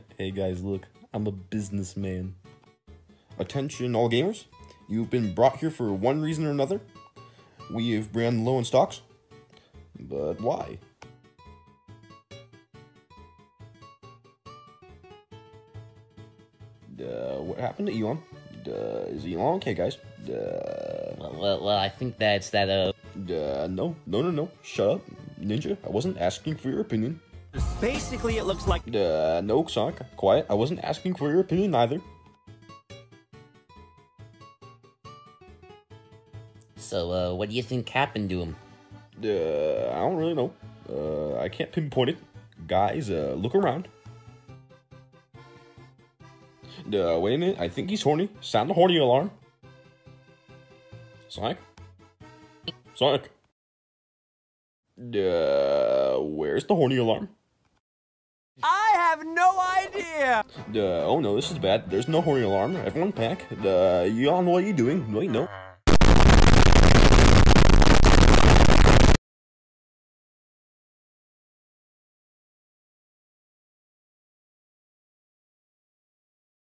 hey guys, look, I'm a businessman. Attention, all gamers. You've been brought here for one reason or another. We have ran low in stocks. But why? Uh, what happened to Elon? Uh, is Elon okay, guys? Uh, Well, well, well, I think that's that, uh, uh, no, no, no, no. Shut up, Ninja. I wasn't asking for your opinion. Basically, it looks like Uh, no, Sonic. Quiet. I wasn't asking for your opinion either. so, uh, what do you think happened to him? Uh, I don't really know. Uh, I can't pinpoint it. Guys, uh, look around. Uh, wait a minute. I think he's horny. Sound the horny alarm. Sonic? Sonic? Uh, where's the horny alarm? I have no idea. Uh, oh no, this is bad. There's no horny alarm. Everyone pack. Uh, you all know what you're doing. Wait, no.